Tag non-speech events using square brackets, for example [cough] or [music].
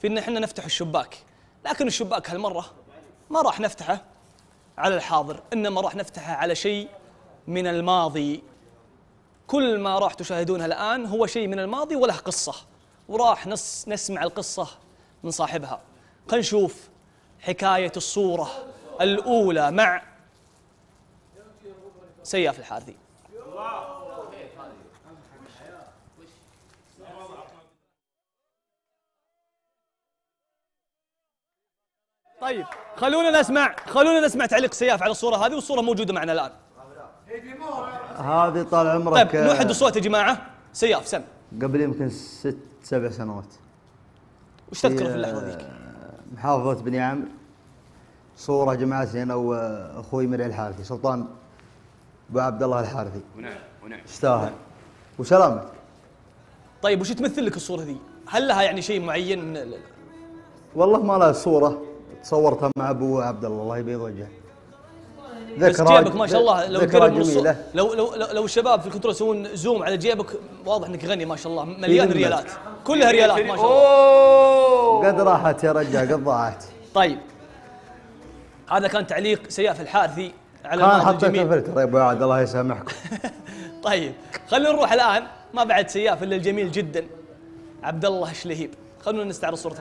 في إن إحنا نفتح الشباك. لكن الشباك هالمرة ما راح نفتحه على الحاضر إنما راح نفتحه على شيء من الماضي. كل ما راح تشاهدونه الآن هو شيء من الماضي وله قصة وراح نس نسمع القصة من صاحبها. خلينا نشوف حكاية الصورة الأولى مع سياف الحارثي. طيب خلونا نسمع خلونا نسمع تعليق سياف على الصورة هذه والصورة موجودة معنا الآن. هذه طال عمرك طيب نوحد الصوت يا جماعة. سياف سم. قبل يمكن ست سبع سنوات. وش تذكر في اللحظة ذيك؟ محافظة بني عمرو. صورة جمعتني أنا وأخوي مرعي الحارثي سلطان أبو عبد الله الحارثي. ونعم ونعم. يستاهل. وسلامة. طيب وش تمثل لك الصورة ذي؟ هل لها يعني شيء معين؟ من ال- والله ما لها صورة. تصورتها مع أبو عبد الله الله يبيض وجهه. بس جيبك ما شاء الله لو ذكرى جميلة. لو لو لو, الشباب في ال control يسوون zoom على جيبك واضح إنك غني ما شاء الله مليان. ريالات كلها ريالات ما شاء الله. قد راحت يا رجال قد ضاعت. طيب. هذا كان تعليق سياف الحارثي على كان حطيت الفلتر. يا ابو عبد الله يسامحكم. [laughs] طيب خلينا نروح الآن ما بعد سياف إلا الجميل جدا عبد الله شلهيب خلونا نستعرض صورته